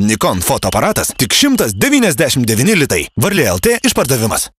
Nikon fotoaparatas tik 199 litai. Varlė LT išpardavimas.